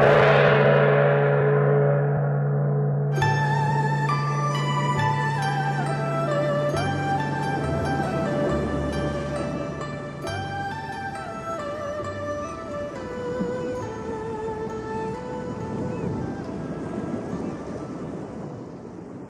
you.